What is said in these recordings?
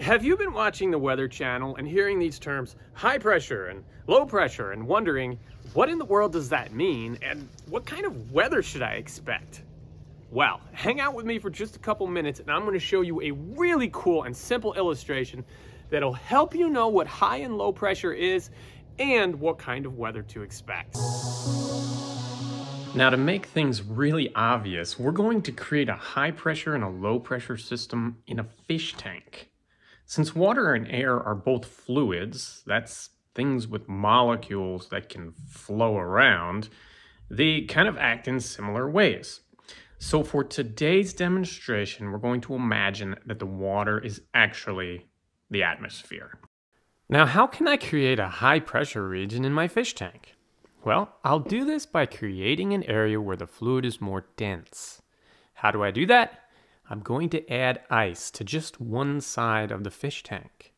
Have you been watching the Weather Channel and hearing these terms high pressure and low pressure and wondering what in the world does that mean and what kind of weather should I expect? Well, hang out with me for just a couple minutes and I'm going to show you a really cool and simple illustration that'll help you know what high and low pressure is and what kind of weather to expect. Now to make things really obvious, we're going to create a high pressure and a low pressure system in a fish tank. Since water and air are both fluids, that's things with molecules that can flow around, they kind of act in similar ways. So for today's demonstration, we're going to imagine that the water is actually the atmosphere. Now, how can I create a high pressure region in my fish tank? Well, I'll do this by creating an area where the fluid is more dense. How do I do that? I'm going to add ice to just one side of the fish tank.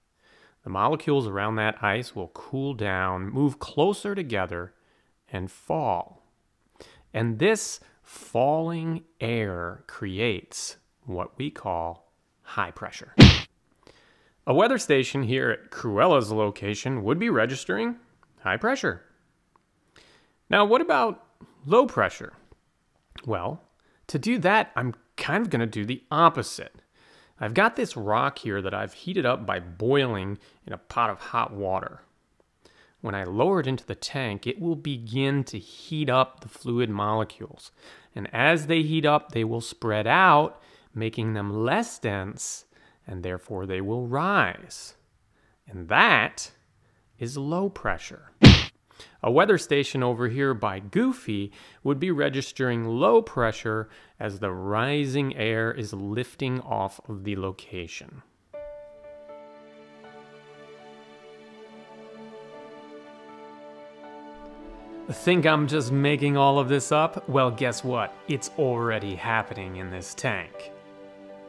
The molecules around that ice will cool down, move closer together, and fall. And this falling air creates what we call high pressure. A weather station here at Cruella's location would be registering high pressure. Now, what about low pressure? Well, to do that, I'm kind of going to do the opposite. I've got this rock here that I've heated up by boiling in a pot of hot water. When I lower it into the tank, it will begin to heat up the fluid molecules. And as they heat up, they will spread out, making them less dense, and therefore they will rise. And that is low pressure. A weather station over here by Goofy would be registering low pressure as the rising air is lifting off of the location. Think I'm just making all of this up? Well, guess what? It's already happening in this tank.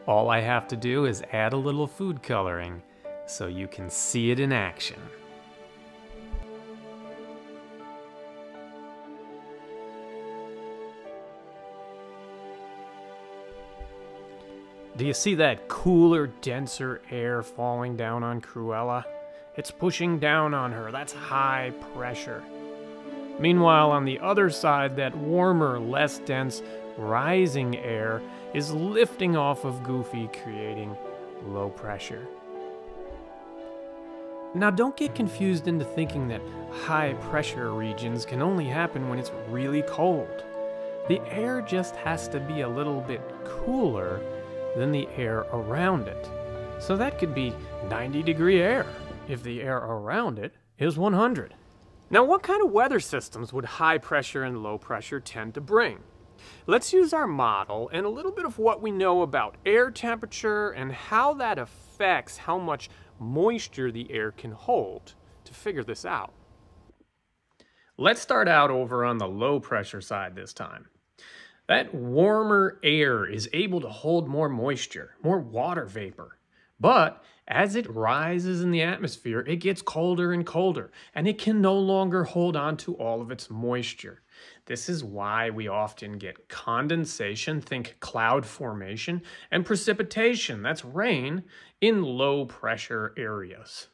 All I have to do is add a little food coloring so you can see it in action. Do you see that cooler, denser air falling down on Cruella? It's pushing down on her. That's high pressure. Meanwhile, on the other side, that warmer, less dense, rising air is lifting off of Goofy, creating low pressure. Now, don't get confused into thinking that high pressure regions can only happen when it's really cold. The air just has to be a little bit cooler than the air around it. So that could be 90 degree air if the air around it is 100. Now, what kind of weather systems would high pressure and low pressure tend to bring? Let's use our model and a little bit of what we know about air temperature and how that affects how much moisture the air can hold to figure this out. Let's start out over on the low pressure side this time. That warmer air is able to hold more moisture, more water vapor. But as it rises in the atmosphere, it gets colder and colder, and it can no longer hold on to all of its moisture. This is why we often get condensation, think cloud formation, and precipitation, that's rain, in low pressure areas.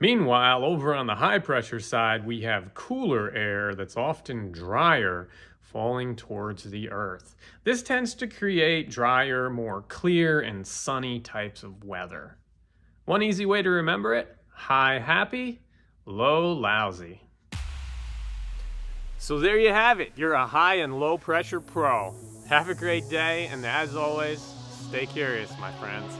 Meanwhile, over on the high pressure side, we have cooler air that's often drier falling towards the earth. This tends to create drier, more clear and sunny types of weather. One easy way to remember it, high happy, low lousy. So there you have it. You're a high and low pressure pro. Have a great day, and as always, stay curious, my friends.